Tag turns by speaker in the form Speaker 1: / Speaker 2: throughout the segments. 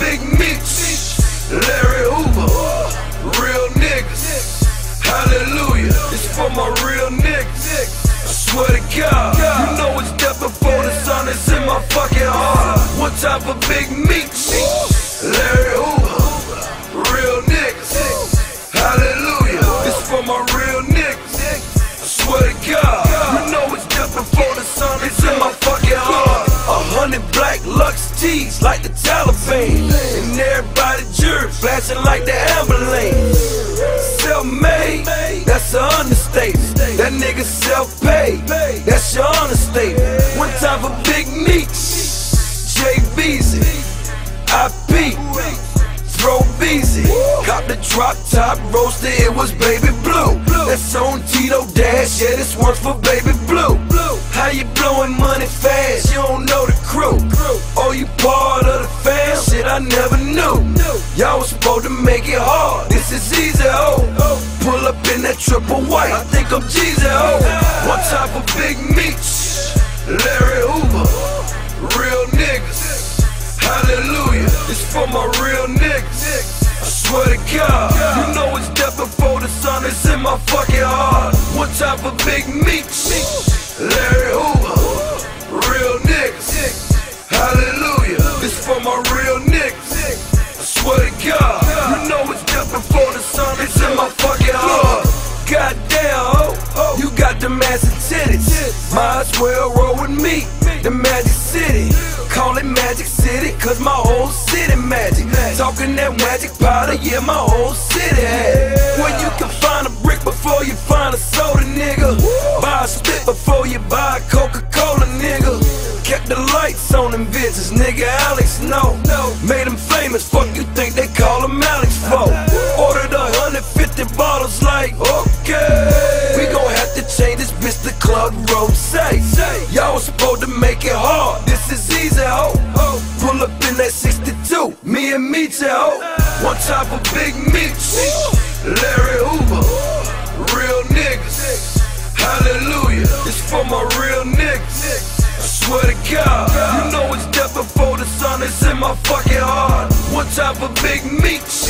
Speaker 1: big Meech. Larry Hoover, real niggas. Hallelujah, it's for my real niggas. I swear to God, you know it's death before the sun is in my fucking heart. What type of big Meech? Larry Hoover, real niggas. Hallelujah, it's for my real niggas. I swear to God, you know it's death before Lux tees like the Taliban, and everybody jerk flashing like the ambulance. Self-made, that's an understatement. That nigga self-paid, that's your understatement. One time for big Meech, Jay Beezy, IP, throw Beezy. Cop the drop top roaster, it was baby blue. That's on Tito Dash, yeah, this one's for baby blue. How you blowing money fast? You don't know the crew. Oh, you part of the fam? Shit, I never knew. Y'all was supposed to make it hard. This is easy, oh. Pull up in that triple white. I think I'm Jesus, oh. One time for big Meech. Larry Hoover, real niggas. Hallelujah, it's for my real niggas. I swear to God, you know it's my real niggas. I swear to God, you know it's death before the sun is in my fucking heart. Goddamn, oh, you got the massive titties. Might as well roll with me, the Magic City. Call it Magic City, cause my whole city magic. Talking that magic powder, yeah, my whole city had. Where you can find a brick before you find a soda, nigga. Them bitches, nigga. Alex, no. no. Made them famous, fuck you think they call him Alex for? Ordered a 150 bottles, like, okay. We gon' have to change this bitch to Club Rose. Y'all was supposed to make it hard. This is easy, ho. Pull up in that 62, me and Meech, ho. One time for big Meech. Larry Hoover, sun is in my fucking heart. One time for big Meech.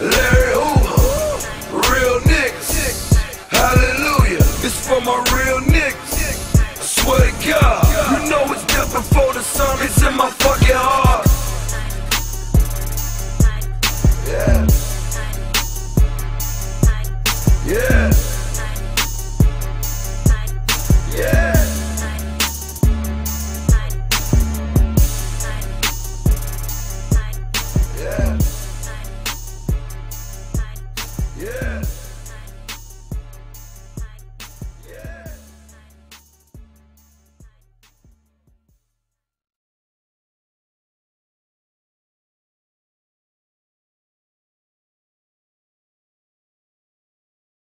Speaker 1: Larry Hoover, real niggas. Hallelujah, it's for my real niggas. I swear to God, you know it's death before the sun It's in my fucking heart. Yeah. Yeah.